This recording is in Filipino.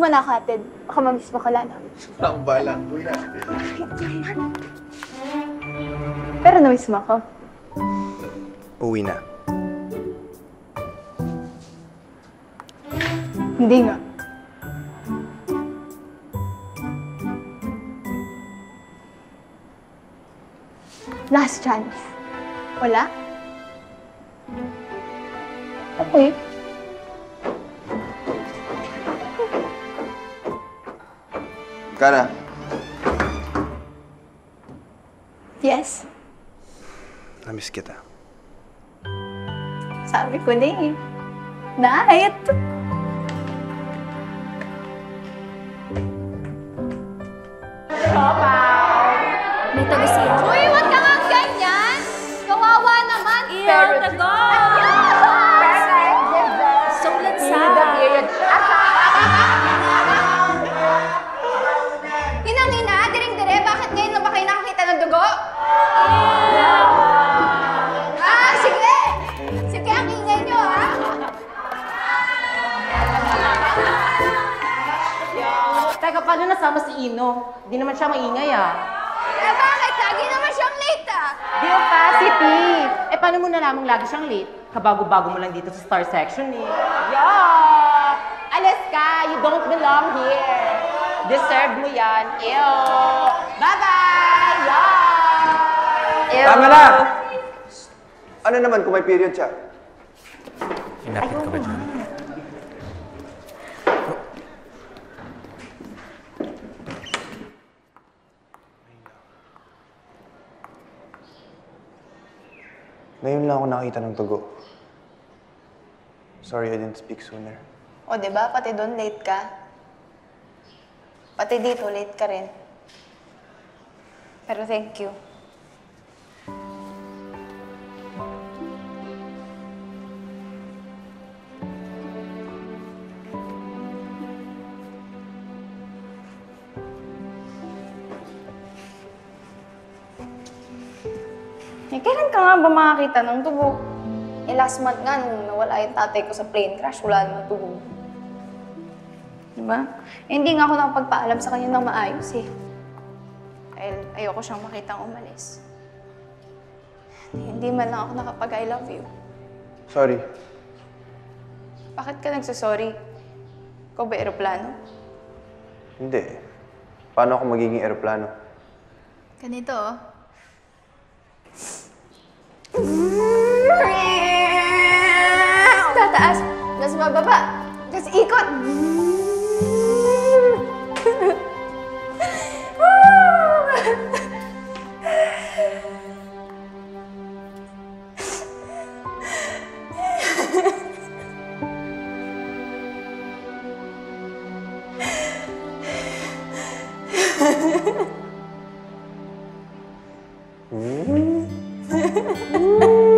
mo na ako, atid. Baka mamiss mo ko lalo. Ang balang ko na. Pero namiss mo ako. Uwi na. Hindi nga. Last chance. Wala? Okay. Kana, Yes. Namiss kita. Sabi ko na eh. Night! May taga-siya. Uy, wag ka nga ganyan! Kawawa naman! Ew, tago! Teka, paano nasama si Ino? Hindi naman siya maingay ah. Eh, bakit? Lagi naman siyang late, ah! Di opacity! Eh, paano mo nalamang lagi siyang late? Kabago-bago mo lang dito sa star section eh. Yeah! Alis ka! You don't belong here! Deserve mo yan. Ew! Bye-bye! Yeah! Ew! Tama na! Ano naman kung may period siya? Hinapit ka ba dyan? Ngayon lang ako nakita ng tugo. Sorry I didn't speak sooner. O, di ba? Pati doon, late ka. Pati dito, late ka rin. Pero thank you. Eh, kailan ka nga ba makakita ng tubo? Eh, last month nga, nung nawala yung tatay ko sa plane crash, wala naman tubo. Diba? Eh, hindi nga ako nakapagpaalam sa kanya ng maayos eh. Dahil ayoko siyang makitang umalis. Hindi man lang ako nakapag I love you. Sorry. Bakit ka nagsasorry? Ikaw ba eroplano? Hindi. Paano ako magiging eroplano? Ganito oh. Tata As nggak semua bapak just ikut. Ha ha ha. Ooh.